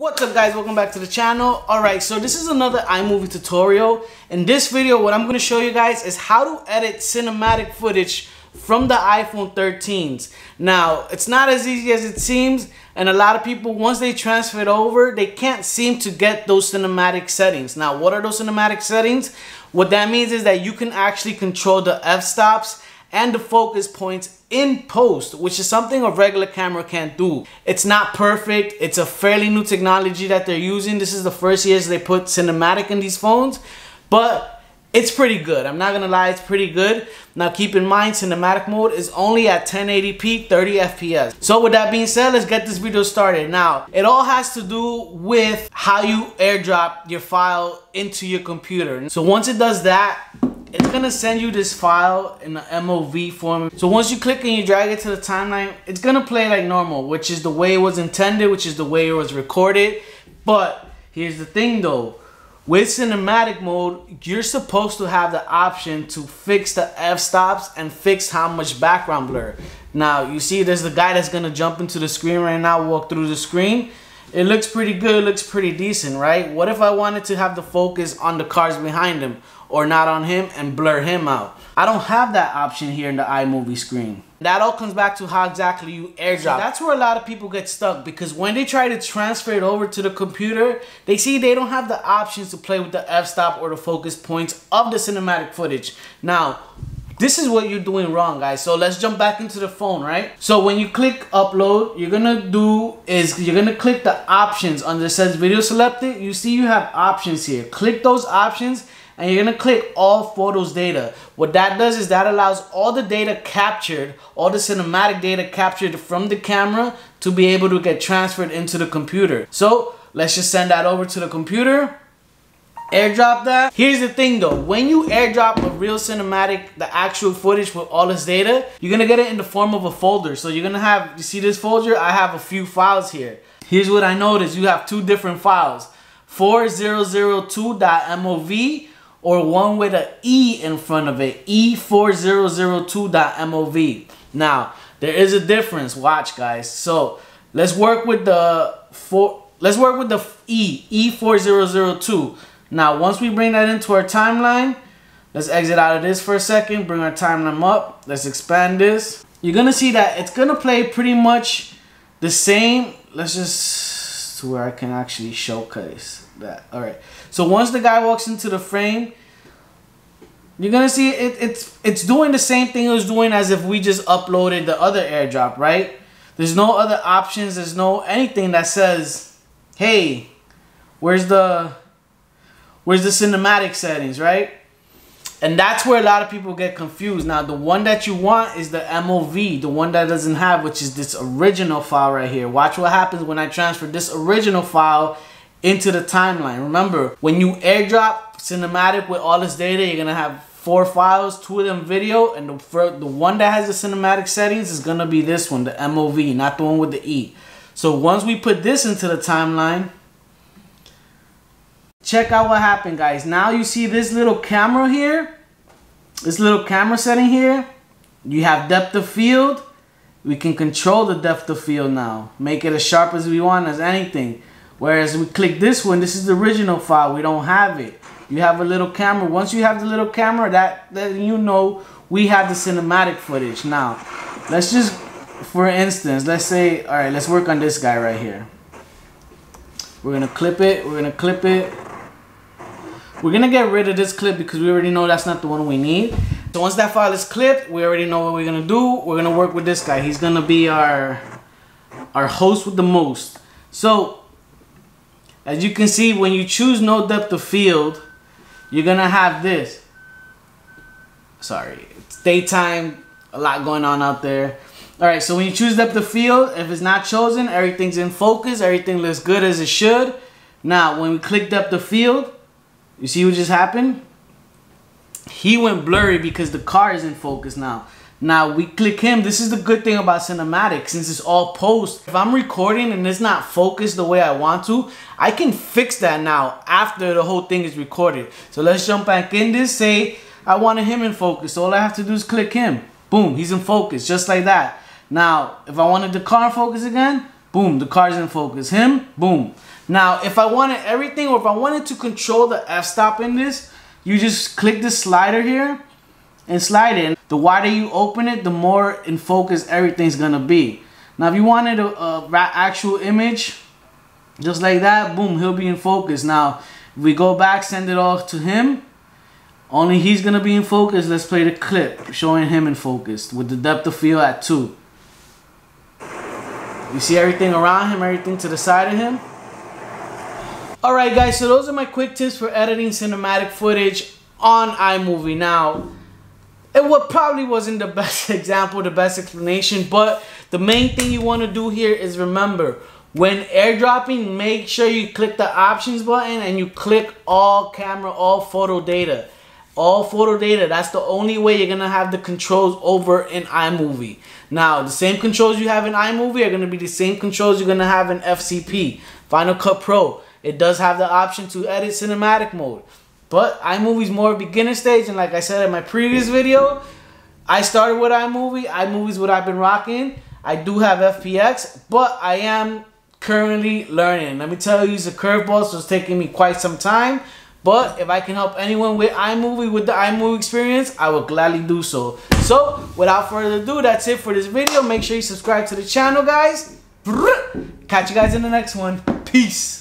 What's up guys, welcome back to the channel. Alright, so this is another iMovie tutorial. In this video, what I'm going to show you guys is how to edit cinematic footage from the iPhone 13s. Now, it's not as easy as it seems, and a lot of people, once they transfer it over, they can't seem to get those cinematic settings. Now, what are those cinematic settings? What that means is that you can actually control the f-stops and the focus points in post, which is something a regular camera can't do. It's not perfect. It's a fairly new technology that they're using. This is the first years they put cinematic in these phones, but it's pretty good. I'm not gonna lie, it's pretty good. Now keep in mind, cinematic mode is only at 1080p, 30 FPS. So with that being said, let's get this video started. Now, it all has to do with how you airdrop your file into your computer. So once it does that, it's gonna send you this file in the MOV form. So once you click and you drag it to the timeline, it's gonna play like normal, which is the way it was intended, which is the way it was recorded. But here's the thing though, with cinematic mode, you're supposed to have the option to fix the f-stops and fix how much background blur. Now, you see there's the guy that's gonna jump into the screen right now, walk through the screen. It looks pretty good, looks pretty decent, right? What if I wanted to have the focus on the cars behind him or not on him and blur him out? I don't have that option here in the iMovie screen. That all comes back to how exactly you airdrop. So that's where a lot of people get stuck because when they try to transfer it over to the computer, they see they don't have the options to play with the f-stop or the focus points of the cinematic footage. Now, this is what you're doing wrong, guys. So let's jump back into the phone, right? So when you click upload, you're gonna do is you're gonna click the options under says video selected. You see you have options here. Click those options and you're gonna click all photos data. What that does is that allows all the data captured, all the cinematic data captured from the camera to be able to get transferred into the computer. So let's just send that over to the computer airdrop that. Here's the thing though, when you airdrop a real cinematic, the actual footage with all this data, you're gonna get it in the form of a folder. So you're gonna have, you see this folder? I have a few files here. Here's what I noticed, you have two different files. 4002.mov or one with an E in front of it, E4002.mov. Now, there is a difference, watch guys. So let's work with the four, let's work with the E, E4002. Now, once we bring that into our timeline, let's exit out of this for a second, bring our timeline up. Let's expand this. You're gonna see that it's gonna play pretty much the same. Let's just to where I can actually showcase that. All right. So once the guy walks into the frame, you're gonna see it, it's it's doing the same thing it was doing as if we just uploaded the other airdrop, right? There's no other options. There's no anything that says, "Hey, where's the Where's the cinematic settings, right? And that's where a lot of people get confused. Now, the one that you want is the MOV, the one that doesn't have, which is this original file right here. Watch what happens when I transfer this original file into the timeline. Remember, when you airdrop cinematic with all this data, you're gonna have four files, two of them video, and the, the one that has the cinematic settings is gonna be this one, the MOV, not the one with the E. So once we put this into the timeline, check out what happened guys. Now you see this little camera here. This little camera setting here. You have depth of field. We can control the depth of field now. Make it as sharp as we want as anything. Whereas we click this one this is the original file. We don't have it. You have a little camera. Once you have the little camera that then you know we have the cinematic footage. Now let's just for instance let's say all right let's work on this guy right here. We're gonna clip it. We're gonna clip it we're gonna get rid of this clip because we already know that's not the one we need. So once that file is clipped, we already know what we're gonna do. We're gonna work with this guy. He's gonna be our, our host with the most. So, as you can see, when you choose no depth of field, you're gonna have this. Sorry, it's daytime, a lot going on out there. All right, so when you choose depth of field, if it's not chosen, everything's in focus, everything looks good as it should. Now, when we click depth of field, you see what just happened? He went blurry because the car is in focus now. Now we click him. This is the good thing about cinematic since it's all post. If I'm recording and it's not focused the way I want to, I can fix that now after the whole thing is recorded. So let's jump back in this. Say I wanted him in focus. So all I have to do is click him. Boom, he's in focus just like that. Now, if I wanted the car in focus again, boom, the car's in focus. Him, boom. Now, if I wanted everything or if I wanted to control the f-stop in this, you just click the slider here and slide in. The wider you open it, the more in focus everything's gonna be. Now, if you wanted a, a actual image, just like that, boom, he'll be in focus. Now, we go back, send it off to him, only he's gonna be in focus. Let's play the clip showing him in focus with the depth of field at two. You see everything around him, everything to the side of him. All right, guys, so those are my quick tips for editing cinematic footage on iMovie. Now, it what probably wasn't the best example, the best explanation, but the main thing you want to do here is remember, when airdropping, make sure you click the options button and you click all camera, all photo data. All photo data, that's the only way you're gonna have the controls over in iMovie. Now, the same controls you have in iMovie are gonna be the same controls you're gonna have in FCP, Final Cut Pro. It does have the option to edit cinematic mode. But iMovie's more beginner stage, and like I said in my previous video, I started with iMovie. iMovie's what I've been rocking. I do have FPX, but I am currently learning. Let me tell you, it's a curveball, so it's taking me quite some time. But if I can help anyone with iMovie, with the iMovie experience, I will gladly do so. So, without further ado, that's it for this video. Make sure you subscribe to the channel, guys. Catch you guys in the next one. Peace.